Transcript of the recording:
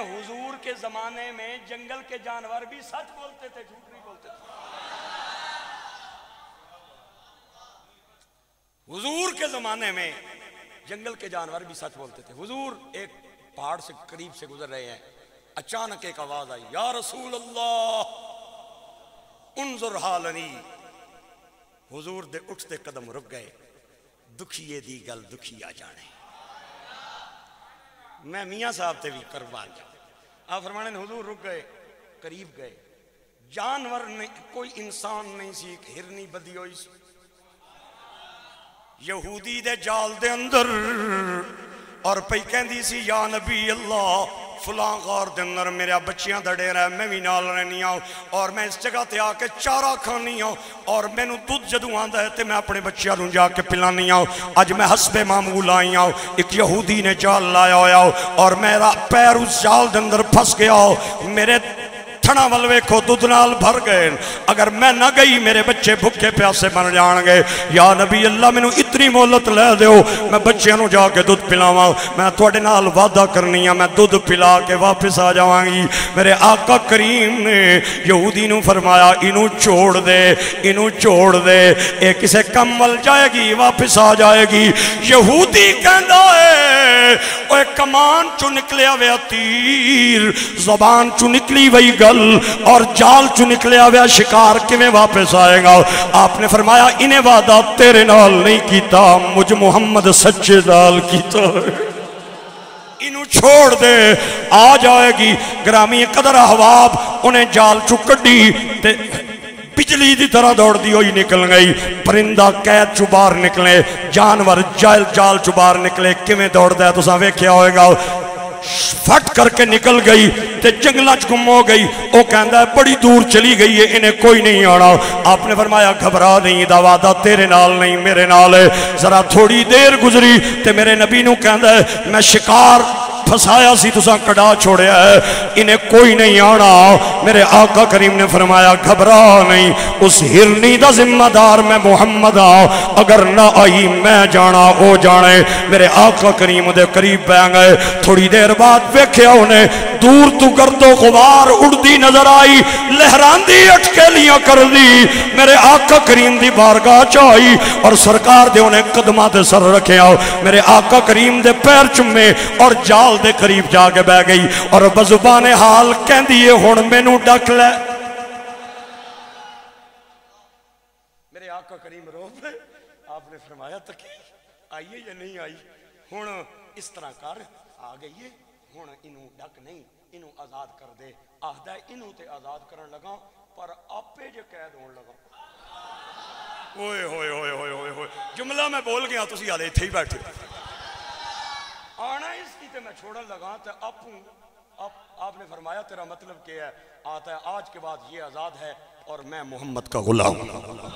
हुजूर के जमाने में जंगल के जानवर भी सच बोलते थे, झूठ नहीं बोलते थे। हुजूर के जमाने में जंगल के जानवर भी सच बोलते थे। हुजूर एक पहाड़ से करीब से गुजर रहे हैं। अचानक एक आवाज़ आई, या रसूल अल्लाह उनजुर हालनी। हुजूर दे उठते कदम रुक गए। दुखिए दी गल, दुखी आ जाने। मैं मियाँ साहब ते भी कुर्बान जाऊँ। आप फरमाने हुजूर रुक गए, करीब गए। जानवर नहीं कोई इंसान नहीं सी हिरनी बदी हुई यहूदी दे जाल दे अंदर, और पई कहंदी सी, या नबी अल्लाह फलां गौर दे अंदर मेरे बच्चियाँ दा डेरा है मैं भी नाल रहनी आं और मैं इस जगह ते आके चारा खानी आं और मैनू दुध जदों आंदा है तो मैं अपने बच्चियाँ नू जाके पिलानी आं। अज मैं हसबे मामूल आई आं एक यहूदी ने जाल लाया होया और मेरा पैर उस जाल दे अंदर फंस गया मेरे थना वल वेखो दुध नाल भर गए अगर मैं ना गई, मेरे बच्चे भुखे प्यासे बन जाएँगे या नबी अल्लाह, मैनू इतनी मोहलत लै दो मैं बच्चों जाके दुध पिलाव। मैं थोड़े नाल वादा करनी हाँ मैं दुध पिला के वापस आ जावगी। मेरे आका करीम ने ने फरमाया, इनू छोड़ दे, इनू छोड़ दे। किसे कम वल जाएगी, वापस आ जाएगी। यहूदी कहता है ओए, कमान चो निकलिया वे तीर, जबान चो निकली वही गल, और जाल चो निकलिया हुआ शिकार किमें वापस आएगा? आपने फरमाया, इन्हें वादा तेरे नाल नहीं किया मुझ मुहम्मद सच्चे नाल किया इनू छोड़ दे, आ जाएगी। ग्रामी कदर हवाब उन्हें जाल चु ते बिजली की तरह दौड़ती हुई निकल गई। परिंदा कैद चु बहर निकले, जानवर जाल जाल चु बाहर निकले। किमें दौड़ता है तुसा वेख्या होएगा? फट करके निकल गई ते जंगलों च गुम हो गई। वो कहता बड़ी दूर चली गई है, इन्हें कोई नहीं आना। आपने फरमाया, घबरा नहीं, दा वादा तेरे नाल नहीं, मेरे नाल जरा थोड़ी देर गुजरी ते मेरे नबी नु कहता मैं शिकार फसाया सी, तुसा कड़ा छोड़िया है। इन्हें कोई नहीं आना। मेरे आका करीम ने फरमाया, घबरा नहीं। उस हिरनी का जिम्मेदार मैं मुहम्मद आ अगर ना आई, मैं जाना वो जाने। मेरे आका करीम करीब पै गए। थोड़ी देर बाद वेख्या उन्हें दूर तू कर दो गुबार उड़ती नज़र आई, लहरांदी अटकेलियाँ कर दी मेरे आका करीम दी बारगाह च आई और सरकार दे उन्हें कदमां ते सर रखे आओ मेरे आका करीम दे पैर चुमे और जाल दे करीब जाके बह गई और बजुबाने हाल कहती है हुन मैनू डक लै। आपने फरमाया, तकी आइए या नहीं आई? हुन इस तरह कर, आ गई है। हुन इनू डक नहीं इनू आज़ाद कर दे। आखदा इनू ते आज़ाद करन लगा पर आपे जे कैद होने लगा। जुमला मैं बोल गया तुसी ही बैठे आना इसकी ते मैं छोड़न लगा तो आपू आप, आपने फरमाया तेरा मतलब क्या है? आता है आज के बाद ये आज़ाद है और मैं मोहम्मद का गुलाम हूँ।